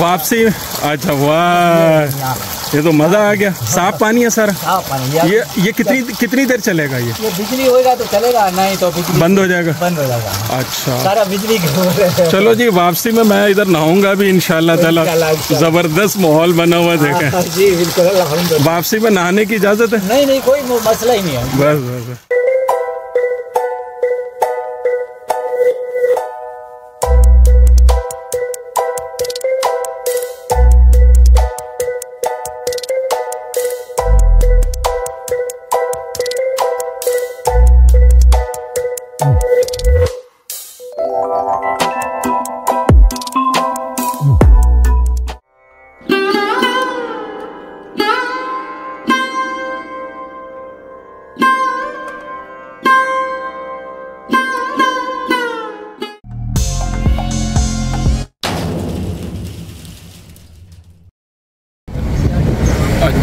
वापसी? अच्छा वाह। ये तो मज़ा आ गया। साफ़ पानी है सर? पानी ये ये कितनी कितनी देर चलेगा ये? ये बिजली होएगा तो चलेगा नहीं तो बिजली बंद हो जाएगा? बंद हो जाएगा। अच्छा। सारा बिजली है। चलो जी वापसी में मैं इधर नहाऊँगा भी इंशाल्लाह ताला। ज़बरदस्त माहौल बना हुआ देखे हाँ, जी बिल्कुल वापसी में नहाने की इजाज़त है? नहीं नहीं कोई मसला ही नहीं है। बस बस।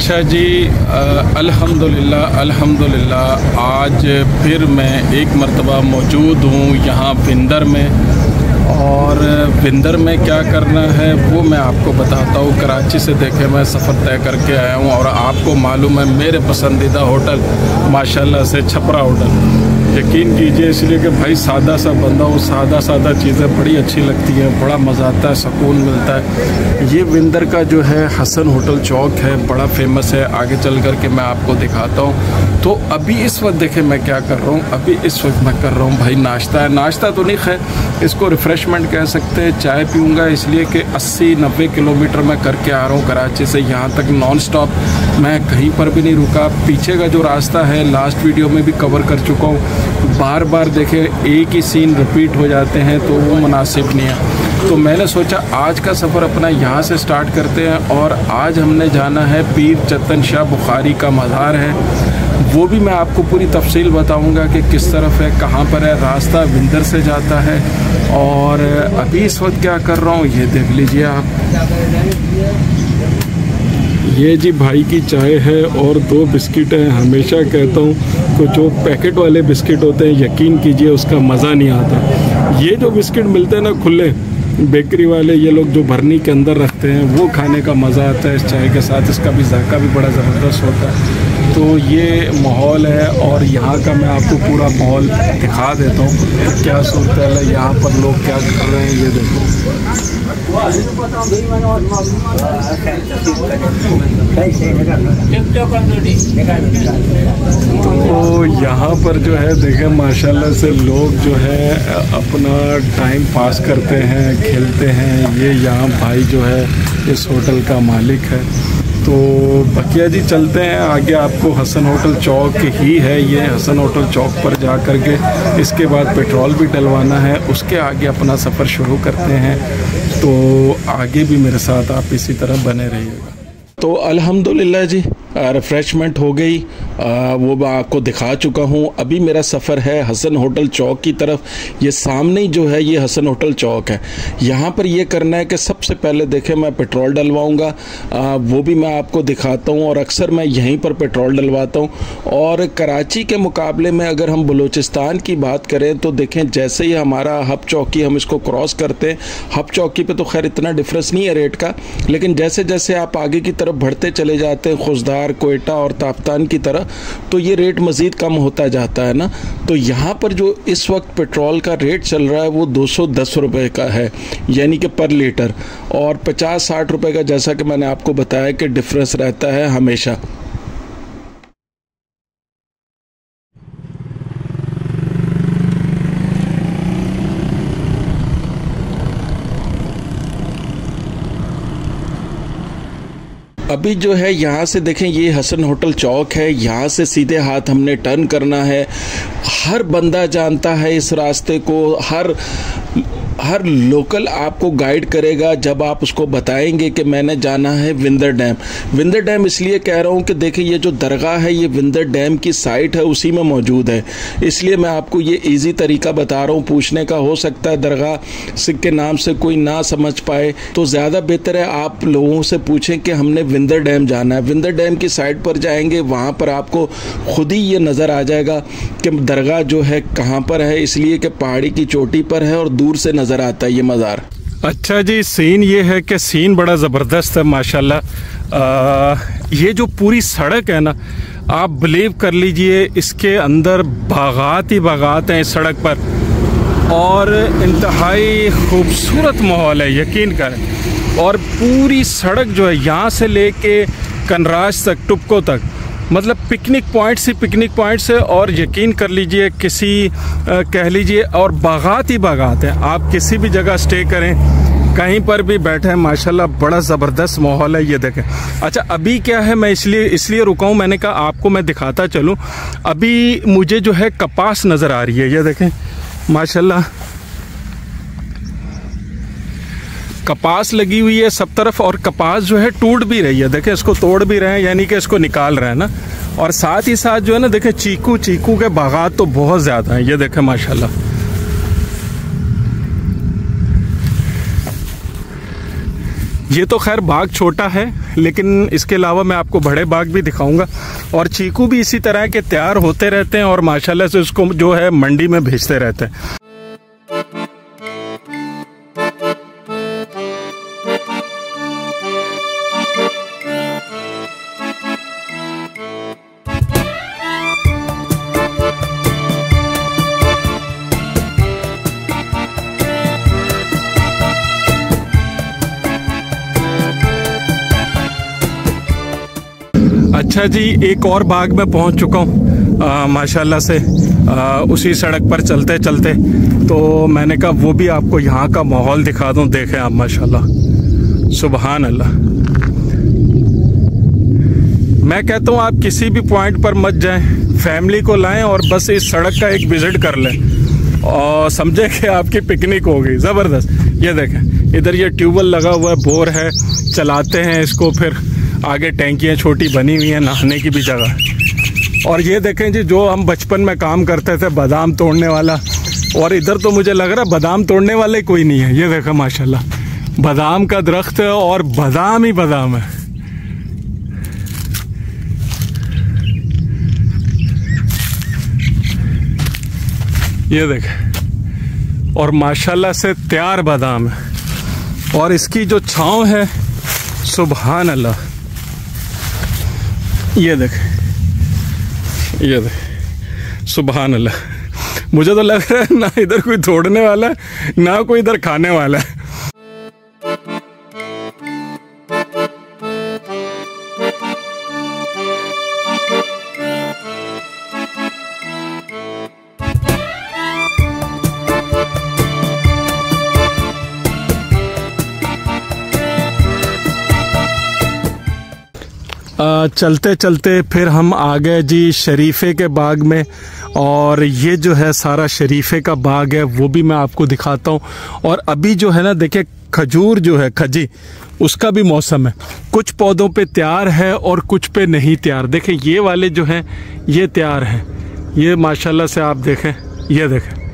अच्छा जी अल्हम्दुलिल्लाह अल्हम्दुलिल्लाह, आज फिर मैं एक मरतबा मौजूद हूँ यहाँ बिंदर में। और बिंदर में क्या करना है, वो मैं आपको बताता हूँ। कराची से देखे मैं सफ़र तय करके आया हूँ और आपको मालूम है, मेरे पसंदीदा होटल, माशाल्लाह से छपरा होटल। यकीन कीजिए, इसलिए कि भाई सादा सा बंदा हो सादा सादा चीज़ें बड़ी अच्छी लगती हैं, बड़ा मज़ा आता है, सुकून मिलता है। ये विंदर का जो है हसन होटल चौक है, बड़ा फ़ेमस है। आगे चल कर के मैं आपको दिखाता हूँ। तो अभी इस वक्त देखें मैं क्या कर रहा हूँ, अभी इस वक्त मैं कर रहा हूँ भाई नाश्ता है। नाश्ता तो नहीं, खैर, इसको रिफ़्रेशमेंट कह सकते हैं, चाय पीऊँगा, इसलिए कि 80-90 किलोमीटर मैं करके आ रहा हूँ कराची से। यहाँ तक नॉन स्टॉप मैं कहीं पर भी नहीं रुका। पीछे का जो रास्ता है लास्ट वीडियो में भी कवर कर चुका हूँ। बार बार देखे, एक ही सीन रिपीट हो जाते हैं तो वो मुनासिब नहीं है। तो मैंने सोचा आज का सफ़र अपना यहाँ से स्टार्ट करते हैं, और आज हमने जाना है पीर चतन शाह बुखारी का मज़ार है। वो भी मैं आपको पूरी तफसील बताऊँगा कि किस तरफ़ है, कहाँ पर है, रास्ता विंदर से जाता है। और अभी इस वक्त क्या कर रहा हूँ, ये देख लीजिए आप। ये जी भाई की चाय है और दो बिस्किट हैं। हमेशा कहता हूँ कि जो पैकेट वाले बिस्किट होते हैं, यकीन कीजिए उसका मज़ा नहीं आता। ये जो बिस्किट मिलते हैं ना, खुले बेकरी वाले, ये लोग जो भरनी के अंदर रखते हैं, वो खाने का मज़ा आता है इस चाय के साथ। इसका भी जायका भी बड़ा ज़बरदस्त होता है। तो ये माहौल है और यहाँ का मैं आपको पूरा माहौल दिखा देता हूँ। क्या सूरत है, यहाँ पर लोग क्या कर रहे हैं, ये देखो। तो यहाँ पर जो है, देखें, माशाल्लाह से लोग जो है, अपना टाइम पास करते हैं, खेलते हैं। ये यहाँ भाई जो है, इस होटल का मालिक है। तो बकिया जी, चलते हैं। आगे आपको हसन होटल चौक ही है ये, हसन होटल चौक पर जा कर के इसके बाद पेट्रोल भी डलवाना है। उसके आगे अपना सफ़र शुरू करते हैं। तो आगे भी मेरे साथ आप इसी तरह बने रहिएगा। तो अल्हम्दुलिल्लाह जी रिफ़्रेशमेंट हो गई। वो मैं आपको दिखा चुका हूँ। अभी मेरा सफ़र है हसन होटल चौक की तरफ़। ये सामने ही जो है, ये हसन होटल चौक है। यहाँ पर ये करना है कि सबसे पहले देखें, मैं पेट्रोल डलवाऊँगा। वो भी मैं आपको दिखाता हूँ और अक्सर मैं यहीं पर पेट्रोल डलवाता हूँ। और कराची के मुकाबले में अगर हम बलूचिस्तान की बात करें तो देखें, जैसे ही हमारा हब चौकी हम इसको क्रॉस करते हैं, हब चौकी पर तो खैर इतना डिफरेंस नहीं है रेट का। लेकिन जैसे जैसे आप आगे की तरफ़ बढ़ते चले जाते हैं, खुशदार कोयटा और ताप्तान की तरह तो ये रेट मज़ीद कम होता जाता है ना? तो यहाँ पर जो इस वक्त पेट्रोल का रेट चल रहा है, वो दो सौ का है, यानी कि पर लीटर और पचास साठ रुपये का, जैसा कि मैंने आपको बताया कि डिफरेंस रहता है हमेशा। अभी जो है, यहाँ से देखें, ये हसन होटल चौक है। यहाँ से सीधे हाथ हमने टर्न करना है। हर बंदा जानता है इस रास्ते को। हर हर लोकल आपको गाइड करेगा जब आप उसको बताएँगे कि मैंने जाना है विंदर डैम। विंदर डैम इसलिए कह रहा हूँ कि देखिए, ये जो दरगाह है, ये विंदर डैम की साइट है, उसी में मौजूद है। इसलिए मैं आपको ये इजी तरीका बता रहा हूँ, पूछने का हो सकता है दरगाह सिख के नाम से कोई ना समझ पाए। तो ज़्यादा बेहतर है आप लोगों से पूछें कि हमने विंदर डैम जाना है। विंदर डैम की साइड पर जाएँगे, वहाँ पर आपको खुद ही ये नज़र आ जाएगा कि दरगाह जो है कहाँ पर है। इसलिए कि पहाड़ी की चोटी पर है और दूर से नज़र आता है ये मज़ार। अच्छा जी सीन ये है कि सीन बड़ा ज़बरदस्त है, माशाल्लाह। ये जो पूरी सड़क है ना, आप बिलीव कर लीजिए, इसके अंदर बागात ही बागात हैं इस सड़क पर। और इंतहाई खूबसूरत माहौल है, यकीन करें। और पूरी सड़क जो है, यहाँ से लेके कनराज तक, टुपको तक मतलब पिकनिक पॉइंट से पिकनिक पॉइंट से और यकीन कर लीजिए किसी आ, कह लीजिए और बागात ही बागात हैं। आप किसी भी जगह स्टे करें कहीं पर भी बैठे हैं माशाल्लाह बड़ा ज़बरदस्त माहौल है ये देखें। अच्छा अभी क्या है? मैं इसलिए इसलिए रुका हूँ मैंने कहा आपको मैं दिखाता चलूँ। अभी मुझे जो है कपास नज़र आ रही है ये देखें। माशाल्लाह कपास लगी हुई है सब तरफ़ और कपास जो है टूट भी रही है। देखें इसको तोड़ भी रहे हैं, यानी कि इसको निकाल रहे हैं ना। और साथ ही साथ जो है ना देखें चीकू चीकू के बागात तो बहुत ज़्यादा हैं। ये देखें, माशाल्लाह। ये तो खैर बाग छोटा है, लेकिन इसके अलावा मैं आपको बड़े बाग भी दिखाऊँगा। और चीकू भी इसी तरह के तैयार होते रहते हैं और माशाल्लाह से उसको जो है मंडी में भेजते रहते हैं। अच्छा जी एक और बाग में पहुँच चुका हूँ। माशाल्लाह से आ, उसी सड़क पर चलते चलते। तो मैंने कहा वो भी आपको यहाँ का माहौल दिखा दूँ। देखें आप माशाल्लाह। सुबहान अल्लाह मैं कहता हूँ आप किसी भी पॉइंट पर मत जाएँ। फैमिली को लाएँ और बस इस सड़क का एक विज़िट कर लें। और समझे कि आपकी पिकनिक हो गई। ज़बरदस्त। ये देखें इधर ये ट्यूबवेल लगा हुआ है बोर है। चलाते हैं इसको फिर। आगे टैंकियाँ छोटी बनी हुई हैं नहाने की भी जगह। और ये देखें जी, जो हम बचपन में काम करते थे, बादाम तोड़ने वाला। और इधर तो मुझे लग रहा है बादाम तोड़ने वाले कोई नहीं है। ये देखा, माशाल्लाह। बादाम का दरख्त है और बादाम ही बादाम है। ये देख, और माशाल्लाह से तैयार बादाम है। और इसकी जो छाँव है सुबहान अल्लाह ये देख। ये देख। सुबह अल्लाह। मुझे तो लग रहा है ना इधर कोई तोड़ने वाला है, ना कोई इधर खाने वाला है। चलते चलते फिर हम आ गए जी शरीफे के बाग में। और ये जो है सारा शरीफे का बाग है, वो भी मैं आपको दिखाता हूँ। और अभी जो है ना, देखिए, खजूर जो है, खजी, उसका भी मौसम है। कुछ पौधों पे तैयार है और कुछ पे नहीं तैयार। देखें ये वाले जो हैं, ये तैयार हैं। ये माशाल्लाह से आप देखें, ये देखें।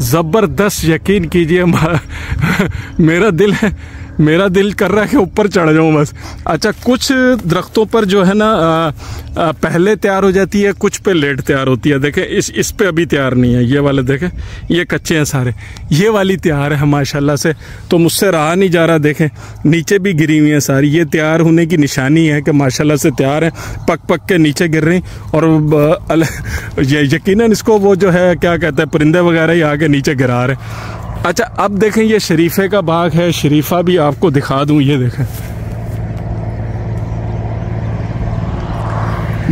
ज़बरदस्त यकीन कीजिए, मेरा दिल है मेरा दिल कर रहा है कि ऊपर चढ़ जाऊँ बस। अच्छा कुछ दरख्तों पर जो है ना आ, आ, पहले तैयार हो जाती है कुछ पे लेट तैयार होती है। देखें इस इस पे अभी तैयार नहीं है। ये वाले देखें ये कच्चे हैं सारे। ये वाली तैयार है माशाल्लाह से। तो मुझसे रहा नहीं जा रहा देखें नीचे भी गिरी हुई हैं सारी। ये तैयार होने की निशानी है कि माशाल्लाह से तैयार है। पक पक के नीचे गिर रही और यकीन इसको वो जो है क्या कहते हैं परिंदे वगैरह ही आके नीचे गिरा रहे अच्छा अब देखें, ये शरीफे का बाग है, शरीफा भी आपको दिखा दूँ, ये देखें।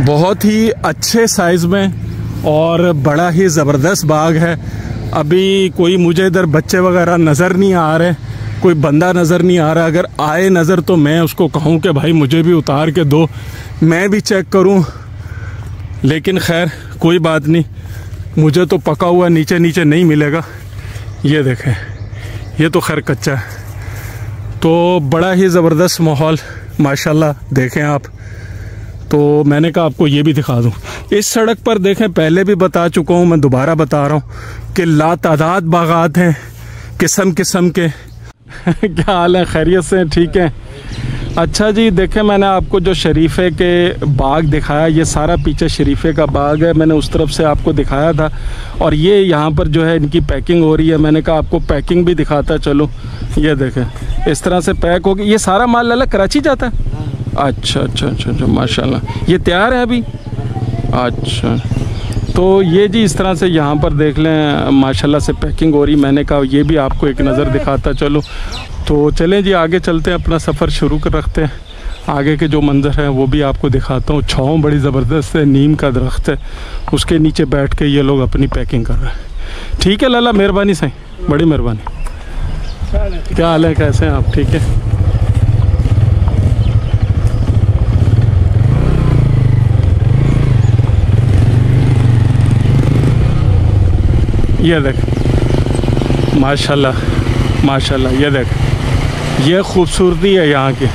बहुत ही अच्छे साइज़ में और बड़ा ही ज़बरदस्त बाग है। अभी कोई मुझे इधर बच्चे वगैरह नज़र नहीं आ रहे, कोई बंदा नज़र नहीं आ रहा। अगर आए नज़र तो मैं उसको कहूँ कि भाई, मुझे भी उतार के दो, मैं भी चेक करूँ। लेकिन खैर, कोई बात नहीं, मुझे तो पका हुआ नीचे नीचे नहीं मिलेगा। ये देखें, ये तो खैर कच्चा है। तो बड़ा ही ज़बरदस्त माहौल, माशाल्लाह, देखें आप। तो मैंने कहा आपको ये भी दिखा दूँ। इस सड़क पर देखें, पहले भी बता चुका हूँ, मैं दोबारा बता रहा हूँ कि ला लातादाद बागात हैं किस्म किस्म के। क्या हाल है? खैरियत से ठीक है? अच्छा जी, देखें मैंने आपको जो शरीफे के बाग दिखाया, ये सारा पीछे शरीफे का बाग है, मैंने उस तरफ़ से आपको दिखाया था। और ये यहाँ पर जो है, इनकी पैकिंग हो रही है। मैंने कहा आपको पैकिंग भी दिखाता चलो। ये देखें, इस तरह से पैक होगी ये सारा माल लाला कराची जाता है? अच्छा अच्छा अच्छा अच्छा माशाल्लाह। ये तैयार है अभी? अच्छा। तो ये जी इस तरह से यहाँ पर देख लें, माशाल्लाह से पैकिंग हो रही। मैंने कहा, ये भी आपको एक नज़र दिखाता, चलो। तो चलें जी, आगे चलते हैं, अपना सफ़र शुरू कर रखते हैं। आगे के जो मंज़र हैं, वो भी आपको दिखाता हूँ। छाँव बड़ी ज़बरदस्त है, नीम का दरख्त है। उसके नीचे बैठ के ये लोग अपनी पैकिंग कर रहे हैं। ठीक है, लाला, मेहरबानी सही बड़ी मेहरबानी। क्या हाल है, कैसे हैं आप? ठीक है? ये देख, माशाल्लाह माशाल्लाह, ये देख, ये खूबसूरती है यहाँ की।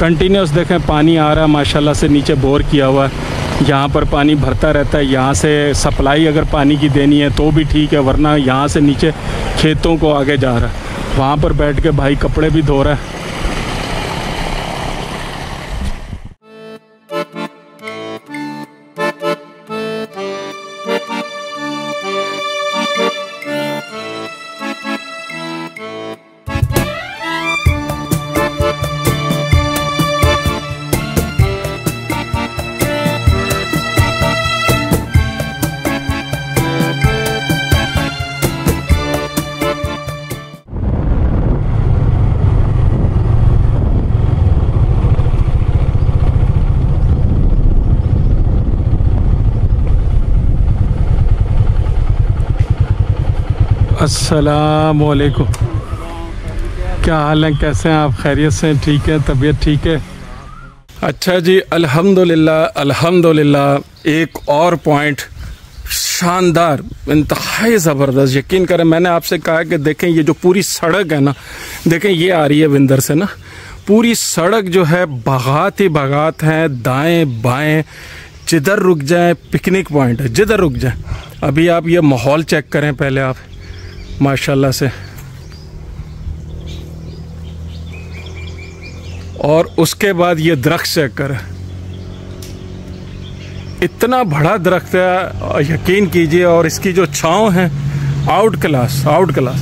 कंटिन्यूस देखें, पानी आ रहा है, माशाल्लाह से नीचे बोर किया हुआ है। यहाँ पर पानी भरता रहता है, यहाँ से सप्लाई अगर पानी की देनी है तो भी ठीक है, वरना यहाँ से नीचे खेतों को आगे जा रहा है। वहाँ पर बैठ के भाई कपड़े भी धो रहा है। असलकुम क्या हाल है? कैसे हैं आप? खैरियत से ठीक है? तबीयत ठीक है? अच्छा जी, अल्हम्दुलिल्लाह अल्हम्दुलिल्लाह। एक और पॉइंट शानदार, इंतहाई ज़बरदस्त। यकीन करें, मैंने आपसे कहा कि देखें, ये जो पूरी सड़क है ना, देखें, ये आ रही है विंदर से ना। पूरी सड़क जो है, बागात ही बागात हैं, दाएँ बाएँ, जिधर रुक जाए पिकनिक पॉइंट है, जिधर रुक जाए। अभी आप ये माहौल चेक करें पहले आप। माशाल्लाह से। और उसके बाद ये दरख्त चेक कर। इतना बड़ा दरख्त है, यकीन कीजिए, और इसकी जो छाँव है आउट क्लास आउट क्लास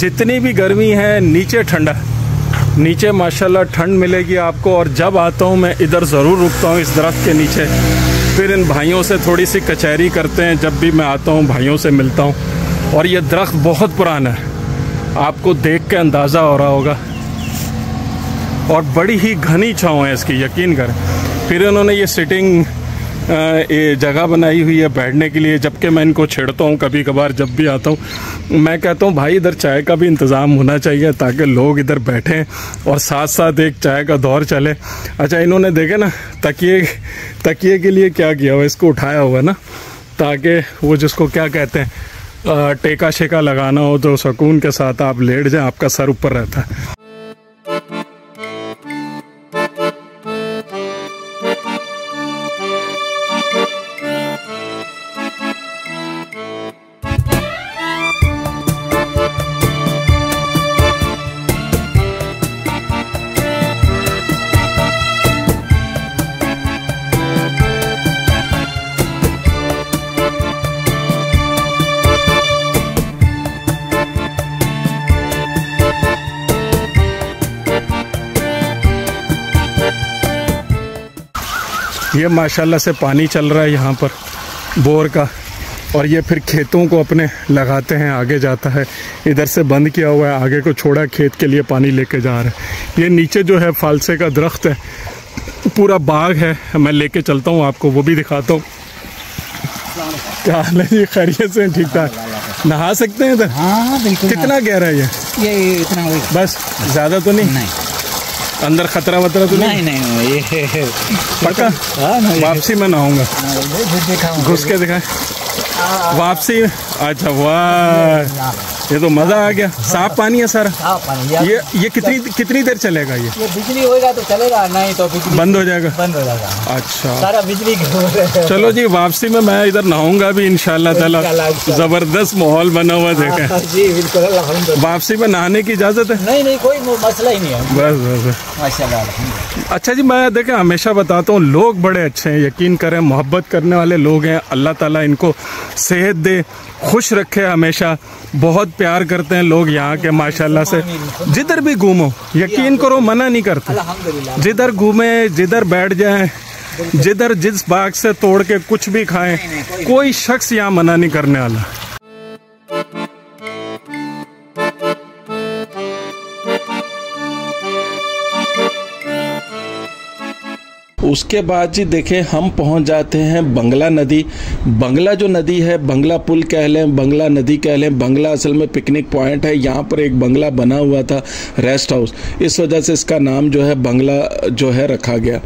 जितनी भी गर्मी है, नीचे ठंडा। नीचे माशाल्लाह ठंड मिलेगी आपको, और जब आता हूँ मैं इधर ज़रूर रुकता हूँ इस दरख्त के नीचे। फिर इन भाइयों से थोड़ी सी कचहरी करते हैं, जब भी मैं आता हूँ, भाइयों से मिलता हूँ। और ये दरख्त बहुत पुराना है। आपको देख के अंदाज़ा हो रहा होगा। और बड़ी ही घनी छाँव है इसकी, यकीन करें। फिर इन्होंने ये सिटिंग जगह बनाई हुई है बैठने के लिए, जबकि मैं इनको छेड़ता हूँ कभी कभार जब भी आता हूँ। मैं कहता हूँ, भाई, इधर चाय का भी इंतज़ाम होना चाहिए ताकि लोग इधर बैठें और साथ साथ एक चाय का दौर चले। अच्छा इन्होंने देखे ना, तकिए तकिए के लिए क्या किया हुआ इसको उठाया हुआ ना, ताकि वो जिसको क्या कहते हैं टेका शेका लगाना हो तो सुकून के साथ आप लेट जाएँ, आपका सर ऊपर रहता है। ये माशाल्लाह से पानी चल रहा है यहाँ पर बोर का। और ये फिर खेतों को अपने लगाते हैं आगे जाता है। इधर से बंद किया हुआ है आगे को छोड़ा खेत के लिए पानी लेके जा रहा है। ये नीचे जो है फालसे का दरख्त है पूरा बाग है। मैं लेके चलता हूँ आपको वो भी दिखाता हूँ। क्या हाल है जी? खैरियत से ठीक ठाक? नहा सकते हैं इधर? हाँ बिल्कुल कितना गहरा है ये? ये इतना बस ज़्यादा तो नहीं? नहीं। अंदर खतरा वतरा तो नहीं नहीं ये पक्का? हाँ नहीं वापसी में नहाऊँगा होगा घुस के दिखाए वापसी? अच्छा वाह। ये तो मज़ा आ गया। साफ़ पानी है सारा। साफ़ पानी ये ये कितनी कितनी देर चलेगा ये? ये बिजली होएगा तो चलेगा नहीं तो बिजली बंद हो जाएगा। बंद हो जाएगा। अच्छा। सारा बिजली है। चलो जी वापसी में मैं इधर नहाऊँगा भी ताला। इंशाल्लाह। ज़बरदस्त माहौल बना हुआ देखे। हाँ, जी बिल्कुल वापसी में नहाने की इजाज़त है? नहीं नहीं कोई मसला ही नहीं है। बस बस। अल्हम्दुलिल्लाह। अच्छा जी मैं देखें हमेशा बताता हूँ लोग बड़े अच्छे हैं यकीन करें मोहब्बत करने वाले लोग हैं। अल्लाह ताला इनको सेहत दे खुश रखे हमेशा। बहुत प्यार करते हैं लोग यहाँ के माशाल्लाह से। जिधर भी घूमो यकीन करो मना नहीं करते। जिधर घूमे जिधर बैठ जाए जिधर जिस बाग से तोड़ के कुछ भी खाएँ कोई शख्स यहाँ मना नहीं करने वाला। उसके बाद जी देखें, हम पहुँच जाते हैं बंगला नदी। बंगला जो नदी है, बंगला पुल कह लें, बंगला नदी कह लें, बंगला असल में पिकनिक पॉइंट है। यहाँ पर एक बंगला बना हुआ था रेस्ट हाउस इस वजह से इसका नाम जो है, बंगला जो है, रखा गया।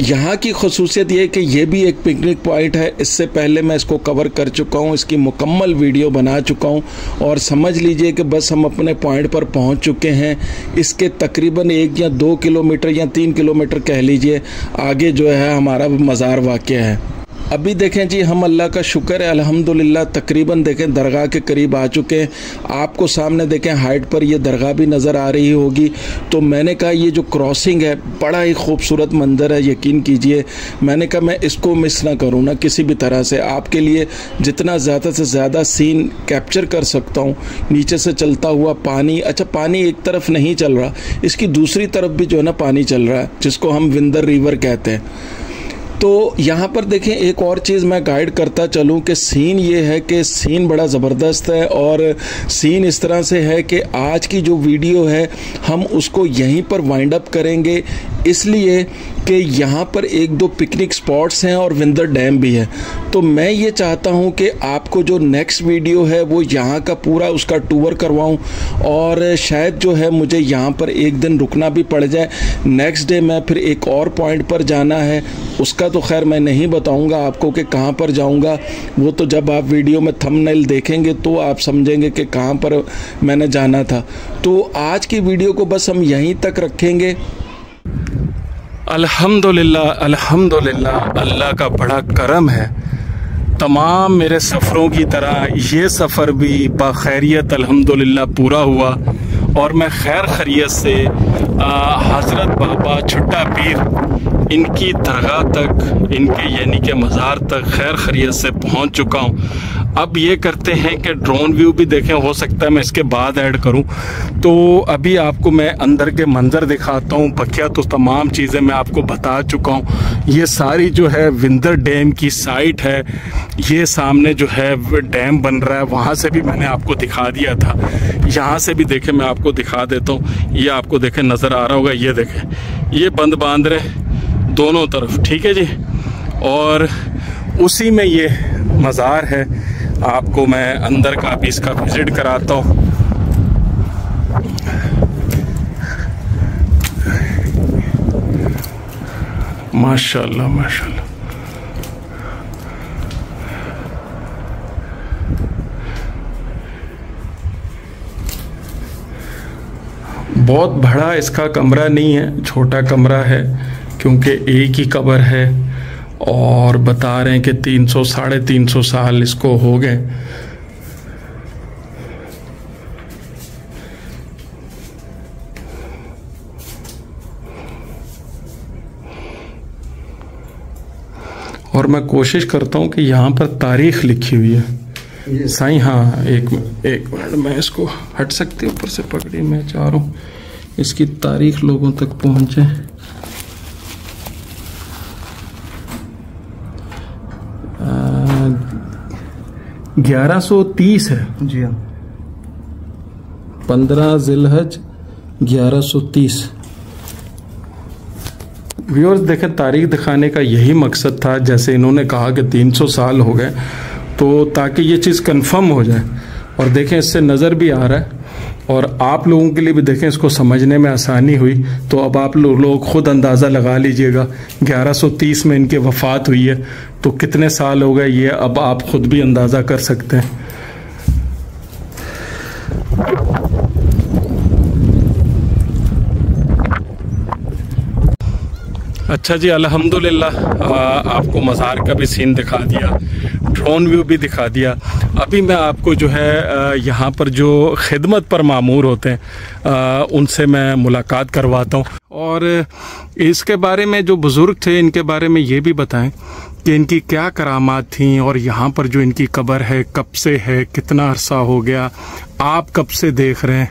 यहाँ की खसूसियत ये कि यह भी एक पिकनिक पॉइंट है। इससे पहले मैं इसको कवर कर चुका हूँ, इसकी मुकम्मल वीडियो बना चुका हूँ और समझ लीजिए कि बस हम अपने पॉइंट पर पहुँच चुके हैं। इसके तकरीबन एक या दो किलोमीटर या तीन किलोमीटर कह लीजिए, आगे जो है हमारा मज़ार वाक़ है। अभी देखें जी, हम अल्लाह का शुक्र है, अल्हम्दुलिल्लाह तकरीबन देखें, दरगाह के करीब आ चुके हैं। आपको सामने देखें, हाइट पर ये दरगाह भी नज़र आ रही होगी। तो मैंने कहा, ये जो क्रॉसिंग है, बड़ा ही खूबसूरत मंजर है, यकीन कीजिए। मैंने कहा, मैं इसको मिस ना करूँ, ना किसी भी तरह से। आपके लिए जितना ज़्यादा से ज़्यादा सीन कैप्चर कर सकता हूँ। नीचे से चलता हुआ पानी अच्छा पानी एक तरफ़ नहीं चल रहा, इसकी दूसरी तरफ़ भी जो है ना पानी चल रहा है, जिसको हम विंदर रिवर कहते हैं। तो यहाँ पर देखें, एक और चीज़ मैं गाइड करता चलूँ कि सीन ये है कि सीन बड़ा ज़बरदस्त है और सीन इस तरह से है कि आज की जो वीडियो है, हम उसको यहीं पर वाइंड अप करेंगे। इसलिए कि यहाँ पर एक दो पिकनिक स्पॉट्स हैं और विंदर डैम भी है। तो मैं ये चाहता हूँ कि आपको जो नेक्स्ट वीडियो है, वो यहाँ का पूरा उसका टूर करवाऊँ और शायद जो है मुझे यहाँ पर एक दिन रुकना भी पड़ जाए। नेक्स्ट डे मैं फिर एक और पॉइंट पर जाना है। उसका तो खैर मैं नहीं बताऊँगा आपको कि कहाँ पर जाऊँगा। वो तो जब आप वीडियो में थंबनेल देखेंगे तो आप समझेंगे कि कहाँ पर मैंने जाना था। तो आज की वीडियो को बस हम यहीं तक रखेंगे। अल्हम्दुलिल्लाह अल्हम्दुलिल्लाह, अल्लाह का बड़ा करम है। तमाम मेरे सफ़रों की तरह ये सफ़र भी बाखैरियत, अल्हम्दुलिल्लाह, पूरा हुआ। और मैं खैर खैरियत से हज़रत बाबा छुट्टा पीर, इनकी दरगाह तक, इनके यानी के मज़ार तक खैर खैरियत से पहुँच चुका हूँ। अब ये करते हैं कि ड्रोन व्यू भी देखें, हो सकता है मैं इसके बाद ऐड करूँ। तो अभी आपको मैं अंदर के मंज़र दिखाता हूँ बकिया तो तमाम चीज़ें मैं आपको बता चुका हूँ। ये सारी जो है विंदर डैम की साइट है। ये सामने जो है डैम बन रहा है। वहाँ से भी मैंने आपको दिखा दिया था। यहाँ से भी देखें, मैं आपको दिखा देता हूँ। ये आपको देखें, नज़र आ रहा होगा, ये देखें। ये बंद बाँध रहे दोनों तरफ़, ठीक है जी? और उसी में ये मज़ार है। आपको मैं अंदर का भी इसका विज़िट कराता हूँ। माशाल्लाह माशाल्लाह। बहुत बड़ा इसका कमरा नहीं है, छोटा कमरा है, क्योंकि एक ही कबर है। और बता रहे हैं कि 300 साढ़े तीन सौ साल इसको हो गए। और मैं कोशिश करता हूँ कि यहाँ पर तारीख लिखी हुई है। साईं हाँ एक एक मिनट मैं इसको हट सकती ऊपर से पकड़ी मैं चाह रहा हूँ इसकी तारीख लोगों तक पहुँचे। ग्यारह सौ तीस है। जी हाँ। पंद्रह जिलहज ग्यारह सौ तीस। व्यूअर्स देखें तारीख दिखाने का यही मकसद था जैसे इन्होंने कहा कि 300 साल हो गए तो ताकि ये चीज़ कंफर्म हो जाए। और देखें इससे नज़र भी आ रहा है। और आप लोगों के लिए भी देखें, इसको समझने में आसानी हुई तो अब आप लोग लो खुद अंदाज़ा लगा लीजिएगा। 1130 में इनकी वफ़ात हुई है तो कितने साल हो गए ये अब आप खुद भी अंदाज़ा कर सकते हैं। अच्छा जी, अल्हम्दुलिल्लाह आपको मज़ार का भी सीन दिखा दिया ड्रोन व्यू भी दिखा दिया। अभी मैं आपको जो है यहाँ पर जो खिदमत पर मामूर होते हैं उनसे मैं मुलाकात करवाता हूँ। और इसके बारे में जो बुज़ुर्ग थे, इनके बारे में ये भी बताएँ कि इनकी क्या करामात थी और यहाँ पर जो इनकी कब्र है, कब से है, कितना अरसा हो गया, आप कब से देख रहे हैं?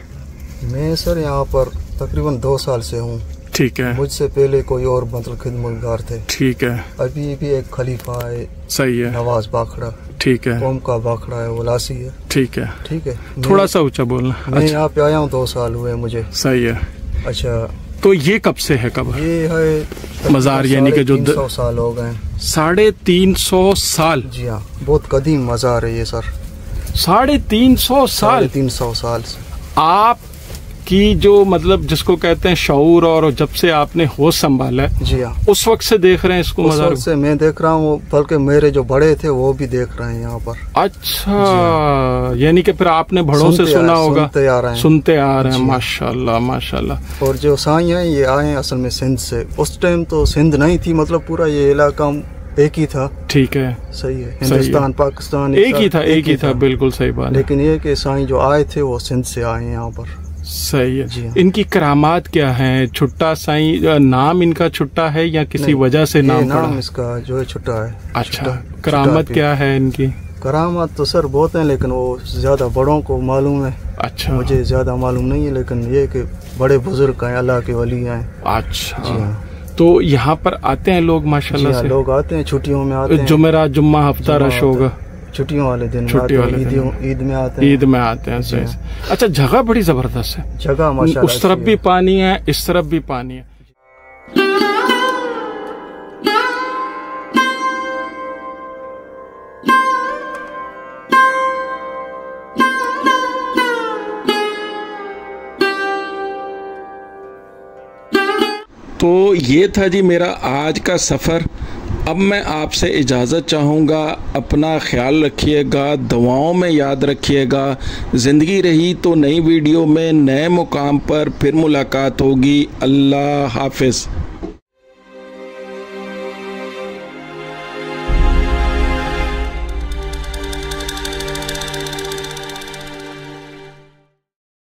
मैं सर यहाँ पर तकरीबन दो साल से हूँ। ठीक है। मुझसे पहले कोई और मतलब खिदमतगार थे। ठीक है। अभी भी एक खलीफा है सही है। नवाज़ बाखड़ा। ठीक है। कौम का बाखड़ा है वो लासी है। ठीक है। ठीक है। थोड़ा सा ऊँचा बोलना। मैं अच्छा। यहाँ पे आया हूँ दो साल हुए मुझे। सही है। अच्छा। तो ये कब से है कब? ये है मज़ार यानी कि जो सौ साल हो गए साढ़े तीन सौ साल। जी हाँ बहुत कदीम मज़ार है ये सर। साढ़े तीन सौ साल। तीन सौ साल से। आप की जो मतलब जिसको कहते हैं शऊर और जब से आपने होश संभाला है जी हाँ। उस वक्त से देख रहे हैं इसको उस वक्त से मैं देख रहा हूँ बल्कि मेरे जो बड़े थे वो भी देख रहे हैं यहाँ पर। अच्छा यानी कि फिर आपने बड़ों से सुना होगा। सुनते आ रहे हैं। सुनते आ रहे हैं जी। माशाल्लाह माशाल्लाह। और जो साई हैं ये आए हैं असल में सिंध से। उस टाइम तो सिंध नहीं थी मतलब पूरा ये इलाका एक ही था। ठीक है। सही है है। हिंदुस्तान पाकिस्तान एक ही था एक ही था बिल्कुल सही बात लेकिन ये कि साई जो आए थे वो सिंध से आए हैं यहाँ पर। सही है। हाँ। इनकी करामात क्या है? छुट्टा साई नाम इनका छुट्टा है या किसी वजह से ये नाम पड़ा? नाम इसका जो है छुट्टा है। अच्छा करामत क्या है इनकी? करामत तो सर बहुत हैं लेकिन वो ज़्यादा बड़ों को मालूम है। अच्छा। मुझे ज़्यादा मालूम नहीं है लेकिन ये कि बड़े बुज़ुर्ग हैं अल्लाह के वली हैं। जी अच्छा हाँ। तो यहाँ पर आते हैं लोग जी माशाल्लाह हाँ से? लोग आते हैं छुट्टियों में आते हैं। जुमेरात जुम्मा हफ़्ता रश होगा। छुट्टियों वाले दिन छुट्टी वाले ईद में आते हैं। ईद में आते हैं सही से। अच्छा जगह बड़ी ज़बरदस्त है। जगह माशाल्लाह उस तरफ़ भी पानी है इस तरफ़ भी पानी है। तो ये था जी मेरा आज का सफ़र। अब मैं आपसे इजाज़त चाहूँगा, अपना ख्याल रखिएगा दवाओं में याद रखिएगा। ज़िंदगी रही तो नई वीडियो में नए मुकाम पर फिर मुलाकात होगी। अल्लाह हाफिज़।